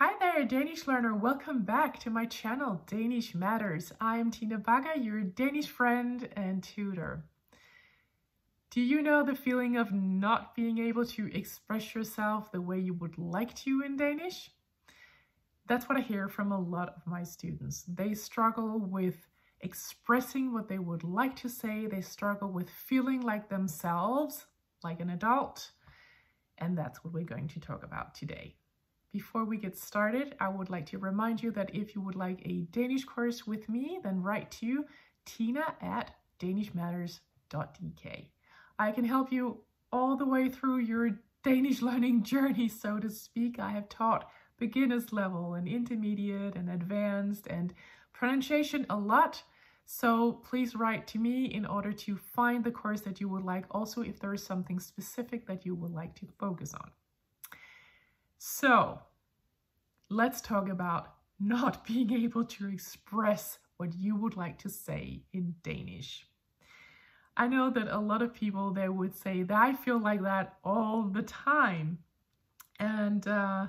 Hi there, Danish learner. Welcome back to my channel, Danish Matters. I am Tina Baga, your Danish friend and tutor. Do you know the feeling of not being able to express yourself the way you would like to in Danish? That's what I hear from a lot of my students. They struggle with expressing what they would like to say. They struggle with feeling like themselves, like an adult. And that's what we're going to talk about today. Before we get started, I would like to remind you that if you would like a Danish course with me, then write to tina at danishmatters.dk. I can help you all the way through your Danish learning journey, so to speak. I have taught beginner's level and intermediate and advanced and pronunciation a lot. So please write to me in order to find the course that you would like. Also, if there is something specific that you would like to focus on. So let's talk about not being able to express what you would like to say in Danish. I know that a lot of people, they would say that I feel like that all the time. And uh,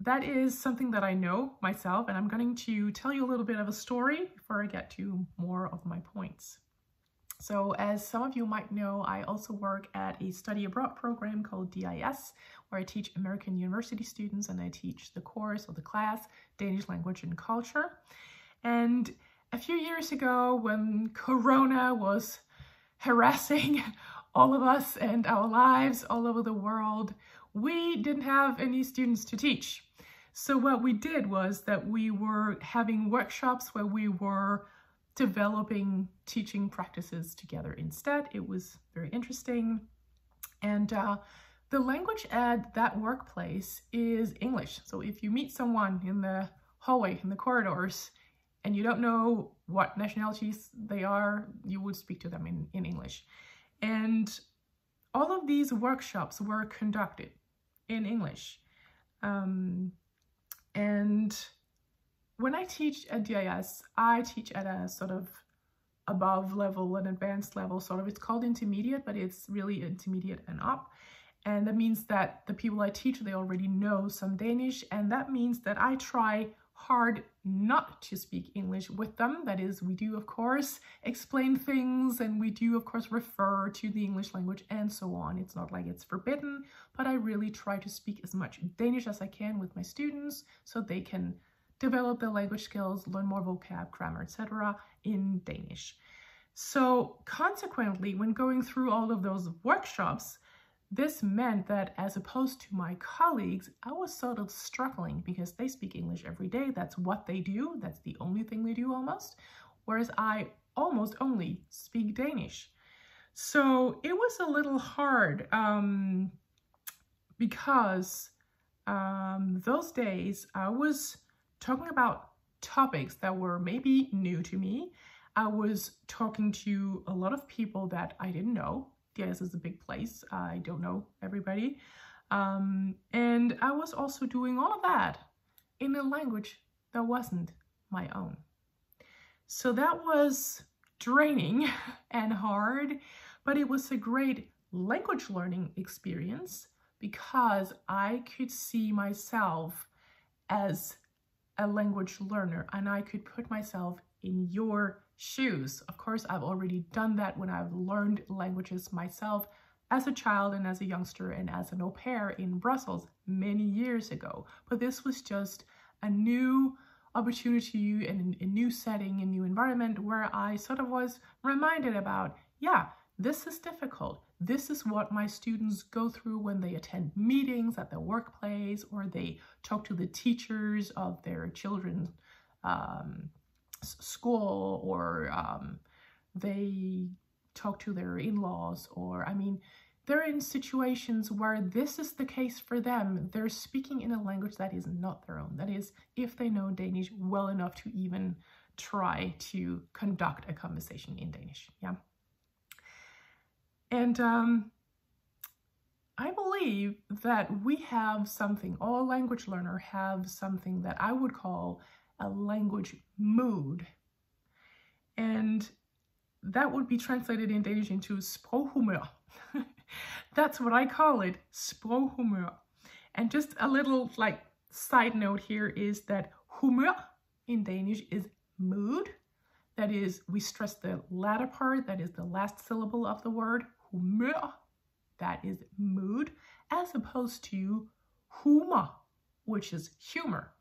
that is something that I know myself, and I'm going to tell you a little bit of a story before I get to more of my points. So as some of you might know, I also work at a study abroad program called DIS, where I teach American university students and I teach the course or the class, Danish language and culture. And a few years ago when Corona was harassing all of us and our lives all over the world, we didn't have any students to teach. So what we did was that we were having workshops where we were developing teaching practices together instead. It was very interesting. And uh, the language at that workplace is English. So if you meet someone in the hallway, in the corridors, and you don't know what nationalities they are, you would speak to them in, in English. And all of these workshops were conducted in English. Um, and when I teach at DIS, I teach at a sort of above level and advanced level, sort of. It's called intermediate, but it's really intermediate and up. And that means that the people I teach, they already know some Danish. And that means that I try hard not to speak English with them. That is, we do, of course, explain things and we do, of course, refer to the English language and so on. It's not like it's forbidden, but I really try to speak as much Danish as I can with my students so they can develop their language skills, learn more vocab, grammar, etc. in Danish. So consequently, when going through all of those workshops, this meant that as opposed to my colleagues, I was sort of struggling because they speak English every day. That's what they do. That's the only thing they do almost. Whereas I almost only speak Danish. So it was a little hard um, because um, those days I was talking about topics that were maybe new to me. I was talking to a lot of people that I didn't know. DIS is a big place. I don't know everybody. Um, and I was also doing all of that in a language that wasn't my own. So that was draining and hard, but it was a great language learning experience because I could see myself as a language learner and I could put myself in your shoes. Of course, I've already done that when I've learned languages myself as a child and as a youngster and as an au pair in Brussels many years ago. But this was just a new opportunity and a new setting, a new environment where I sort of was reminded about, yeah, this is difficult. This is what my students go through when they attend meetings at their workplace or they talk to the teachers of their children's um, school or um, they talk to their in-laws or, I mean, they're in situations where this is the case for them. They're speaking in a language that is not their own. That is, if they know Danish well enough to even try to conduct a conversation in Danish. Yeah. And um, I believe that we have something, all language learner have something that I would call a language mood. And that would be translated in Danish into sproghumør. That's what I call it, sproghumør. And just a little like side note here is that humør in Danish is mood. That is, we stress the latter part, that is the last syllable of the word, humør, that is mood, as opposed to humor, which is humor.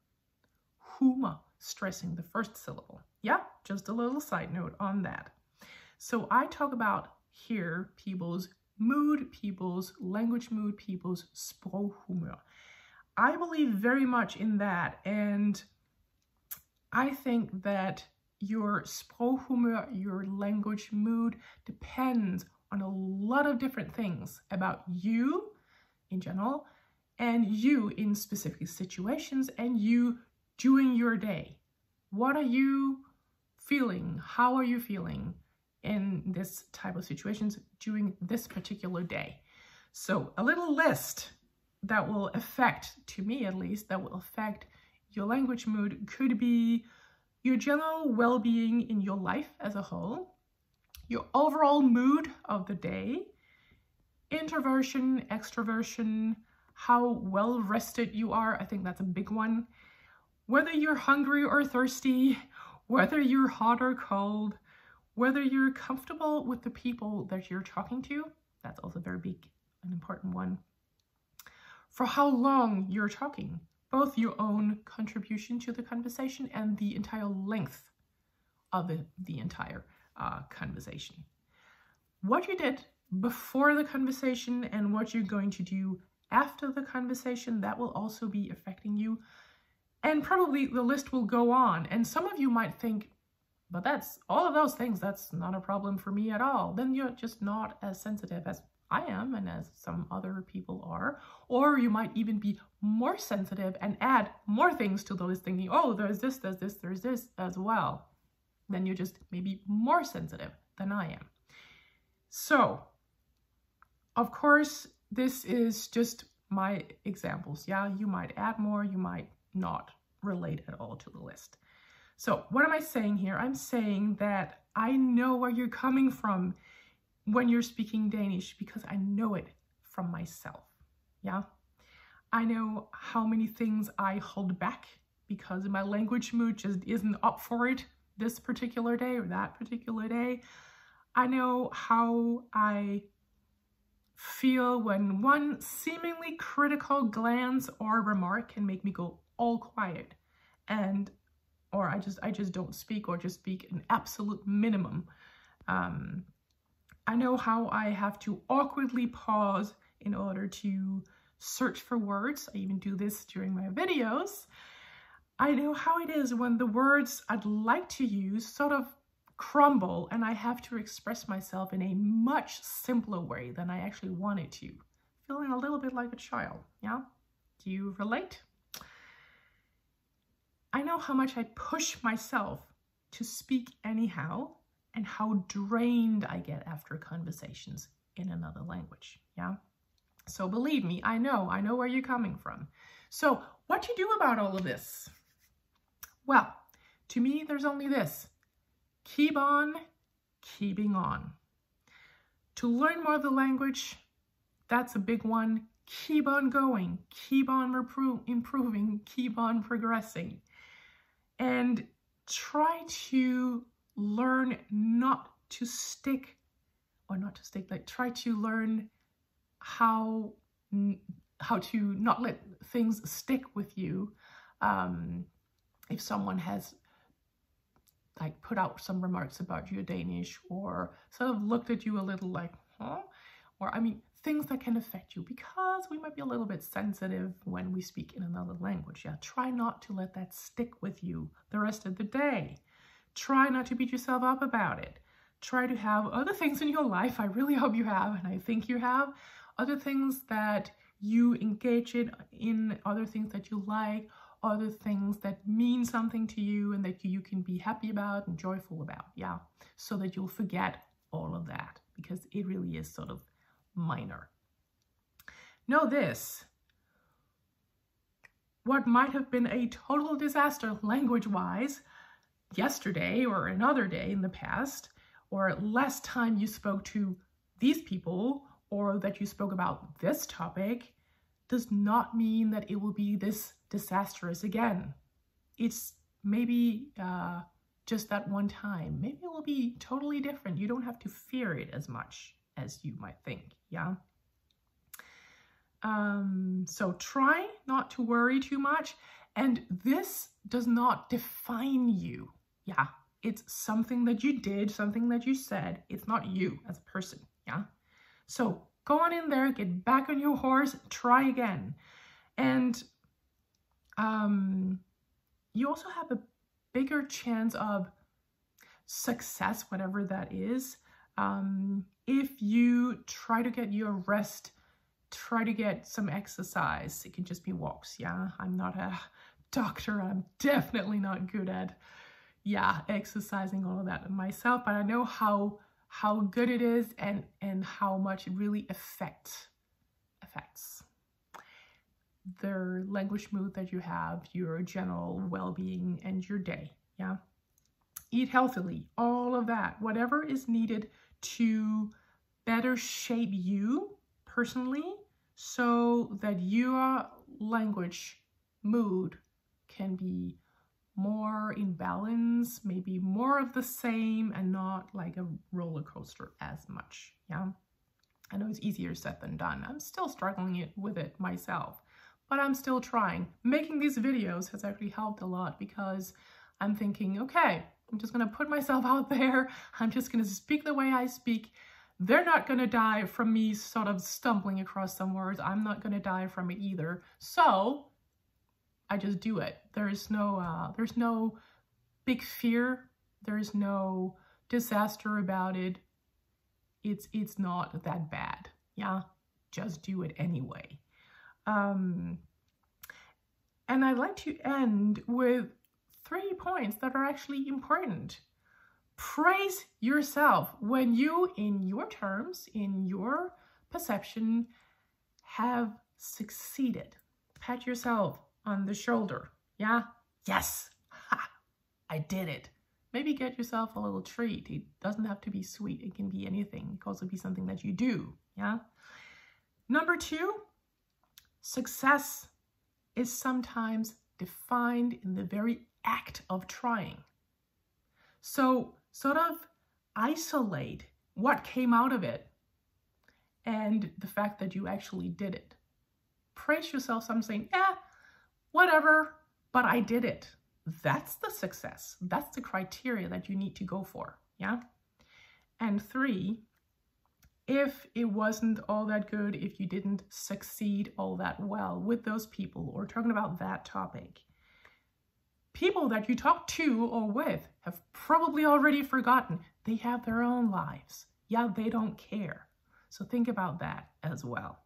Humor, stressing the first syllable. Yeah, just a little side note on that. So I talk about here people's mood, people's language mood, people's sproghumør. I believe very much in that and I think that your sproghumør, your language mood depends on a lot of different things about you in general and you in specific situations and you during your day. What are you feeling? How are you feeling in this type of situations during this particular day? So a little list that will affect, to me at least, that will affect your language mood could be your general well-being in your life as a whole, your overall mood of the day, introversion, extroversion, how well rested you are. I think that's a big one. Whether you're hungry or thirsty, whether you're hot or cold, whether you're comfortable with the people that you're talking to, that's also very big, an important one. For how long you're talking, both your own contribution to the conversation and the entire length of the, the entire uh, conversation. What you did before the conversation and what you're going to do after the conversation, that will also be affecting you. And probably the list will go on. And some of you might think, but that's all of those things, that's not a problem for me at all. Then you're just not as sensitive as I am and as some other people are. Or you might even be more sensitive and add more things to the list thinking, oh, there's this, there's this, there's this as well. Then you're just maybe more sensitive than I am. So, of course, this is just my examples. Yeah, you might add more, you might not relate at all to the list. So what am I saying here? I'm saying that I know where you're coming from when you're speaking Danish because I know it from myself. Yeah. I know how many things I hold back because my language mood just isn't up for it this particular day or that particular day. I know how I feel when one seemingly critical glance or remark can make me go all quiet and or I just I just don't speak or just speak an absolute minimum. Um, I know how I have to awkwardly pause in order to search for words. I even do this during my videos. I know how it is when the words I'd like to use sort of crumble and I have to express myself in a much simpler way than I actually wanted to. Feeling a little bit like a child, yeah? Do you relate? I know how much I push myself to speak anyhow and how drained I get after conversations in another language, yeah? So believe me, I know, I know where you're coming from. So what do you do about all of this? Well, to me, there's only this. Keep on keeping on. To learn more of the language, that's a big one. Keep on going, keep on improving, keep on progressing. And try to learn not to stick, or not to stick, like try to learn how how to not let things stick with you um, if someone has like put out some remarks about your Danish or sort of looked at you a little like, huh? Or I mean, things that can affect you because we might be a little bit sensitive when we speak in another language. Yeah, try not to let that stick with you the rest of the day. Try not to beat yourself up about it. Try to have other things in your life. I really hope you have, and I think you have, other things that you engage in, in other things that you like, other things that mean something to you and that you can be happy about and joyful about, yeah, so that you'll forget all of that because it really is sort of minor. Know this, what might have been a total disaster language-wise yesterday or another day in the past, or last time you spoke to these people or that you spoke about this topic does not mean that it will be this disastrous again. It's maybe uh, just that one time. Maybe it will be totally different. You don't have to fear it as much as you might think, yeah? Um, so try not to worry too much. And this does not define you. Yeah, it's something that you did, something that you said. It's not you as a person, yeah? So go on in there, get back on your horse, try again. And um, you also have a bigger chance of success, whatever that is, um, if you try to get your rest, try to get some exercise. It can just be walks, yeah? I'm not a doctor. I'm definitely not good at, yeah, exercising all of that myself, but I know how how good it is and and how much it really affects affects the language mood that you have, your general well-being, and your day. Yeah. Eat healthily, all of that, whatever is needed to better shape you personally so that your language mood can be more in balance, maybe more of the same and not like a roller coaster as much. Yeah. I know it's easier said than done. I'm still struggling it with it myself but I'm still trying. Making these videos has actually helped a lot because I'm thinking, okay, I'm just gonna put myself out there. I'm just gonna speak the way I speak. They're not gonna die from me sort of stumbling across some words. I'm not gonna die from it either. So I just do it. There's no, uh, there's no big fear. There's no disaster about it. It's, it's not that bad. Yeah, just do it anyway. Um, and I'd like to end with three points that are actually important. Praise yourself when you, in your terms, in your perception, have succeeded. Pat yourself on the shoulder. Yeah? Yes. Ha! I did it. Maybe get yourself a little treat. It doesn't have to be sweet. It can be anything. It can also be something that you do. Yeah? Number two, Success is sometimes defined in the very act of trying. So sort of isolate what came out of it and the fact that you actually did it. Praise yourself, some saying, yeah, whatever, but I did it. That's the success. That's the criteria that you need to go for, yeah? And three, if it wasn't all that good, if you didn't succeed all that well with those people or talking about that topic, people that you talk to or with have probably already forgotten. They have their own lives. Yeah, they don't care. So think about that as well.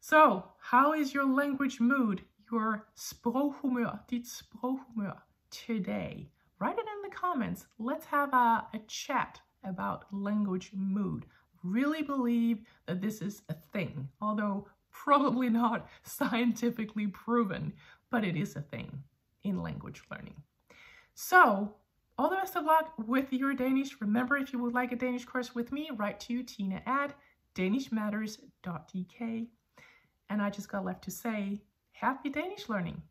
So, how is your language mood, your sproghumør, dit sproghumør today? Write it in the comments. Let's have a, a chat about language mood really believe that this is a thing, although probably not scientifically proven, but it is a thing in language learning. So, all the best of luck with your Danish. Remember, if you would like a Danish course with me, write to you, Tina at danishmatters.dk. And I just got left to say, happy Danish learning.